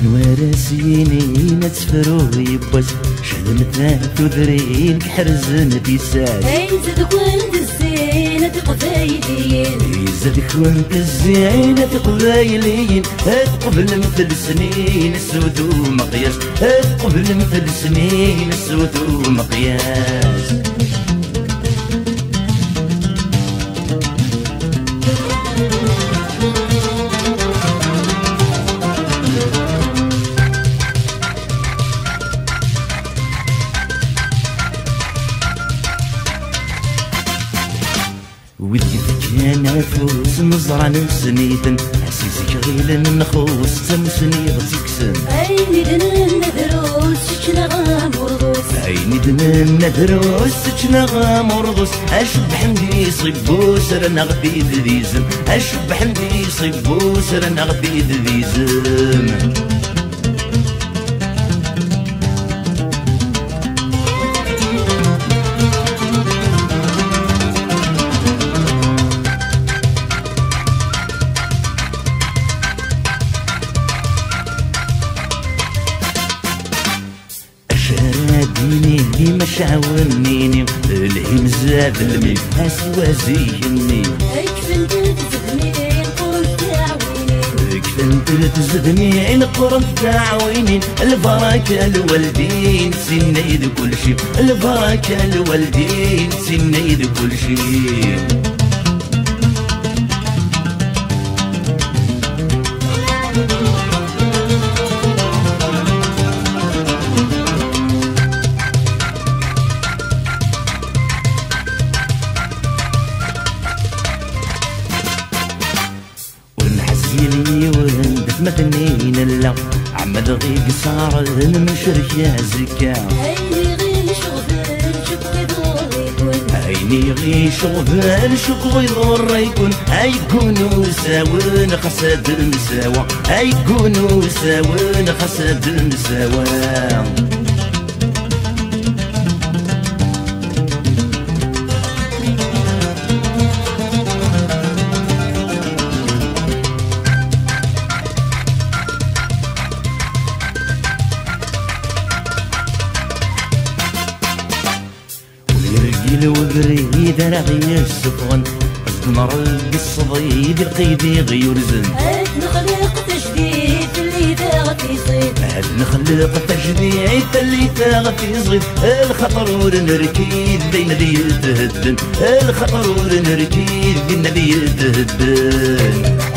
ثلاثينين تفرو يبوس. شلمتنا تذرين كحرزن بيساس. أي زدك وانت الزينة قبايلين الزينة قبايلين قبل مثل سنين السود ومقياس. قبل مثل سنين السود ومقياس. ودي كان عفوس نزرع سنيتن عسيسك غيلا نخوص تمسني غتكسن عيني دنا دروس شكنا غامرغوس عيني دنا دروس شكنا غامرغوس اشب حمدي صبوس رنا غبيد ذيزم اشب حمدي صبوس رنا غبيد ذيزم شراديني اللي ما شعونيني الهيم زاد المي أسوأ زيني. كنت تزدني عين قرب تعوينين البركة الوالدين سنيد كل شي. البركة الوالدين سنيد كل شي. ونحزيني وندف مثنين اللا عمد غيق صار من شركة زكا عيني غي شغفان شكو يضر يكون هيكونوا ساون خسد المساوى هيكونوا ساون خسد المساوى وبريد أنا غير السفغن نرقي الصديد القيدي غير زن هاد نخلق تجديد اللي داغت يصيد. هاد نخلق تجديد اللي تاغتي صغير الخطر ونركيد بين ذي تهدن الخطر ونركيد بين ذي تهدن